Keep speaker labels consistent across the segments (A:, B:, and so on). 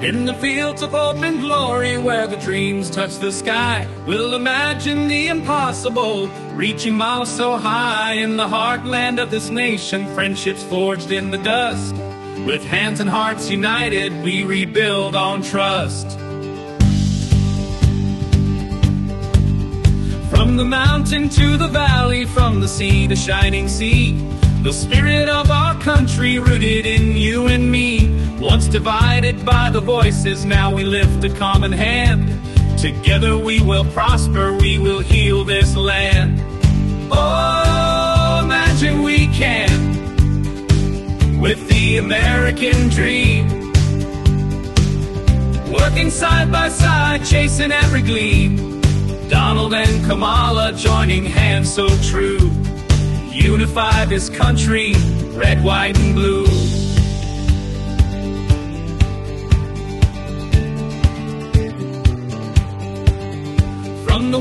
A: In the fields of hope and glory where the dreams touch the sky, we'll imagine the impossible, reaching miles so high. In the heartland of this nation, friendships forged in the dust. With hands and hearts united, we rebuild on trust. From the mountain to the valley, from the sea to shining sea, the spirit of our country rooted in you and me. Divided by the voices, now we lift a common hand. Together we will prosper, we will heal this land. Oh, imagine we can, with the American dream. Working side by side, chasing every gleam. Donald and Kamala joining hands so true. Unify this country, red, white, and blue.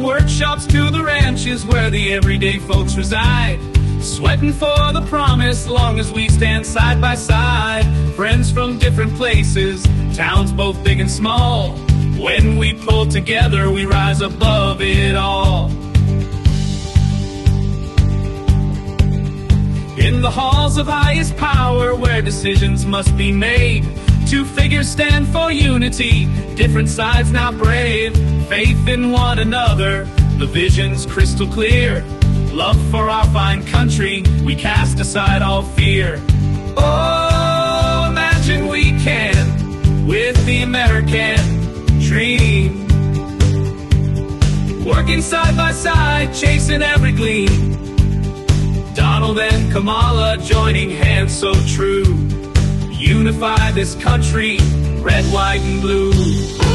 A: Workshops to the ranches where the everyday folks reside. Sweating for the promise long as we stand side by side. Friends from different places, towns both big and small. When we pull together, we rise above it all. In the halls of highest power where decisions must be made. Two figures stand for unity, different sides now brave. Faith in one another, the vision's crystal clear. Love for our fine country, we cast aside all fear. Oh, imagine we can, with the American dream. Working side by side, chasing every gleam. Donald and Kamala joining hands so true. Unify this country, red, white, and blue.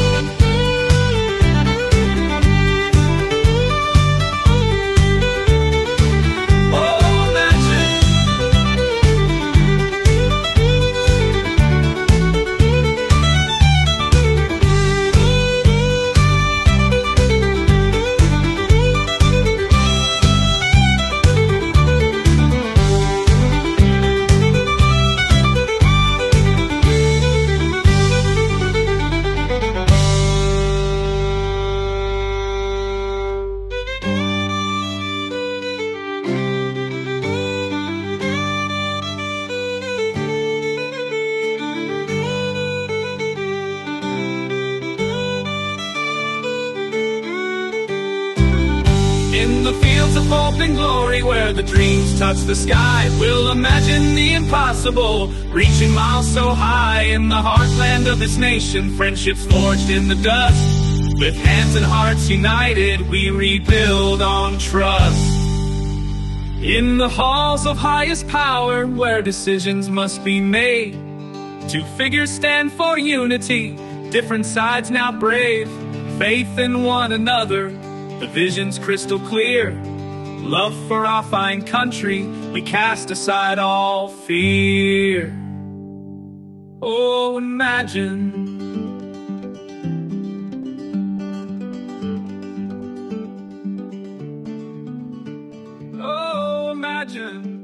A: In the fields of hope and glory where the dreams touch the sky, we'll imagine the impossible, reaching miles so high. In the heartland of this nation, friendships forged in the dust. With hands and hearts united, we rebuild on trust. In the halls of highest power where decisions must be made. Two figures stand for unity, different sides now brave. Faith in one another, the vision's crystal clear. Love for our fine country, we cast aside all fear. Oh, imagine. Oh, imagine.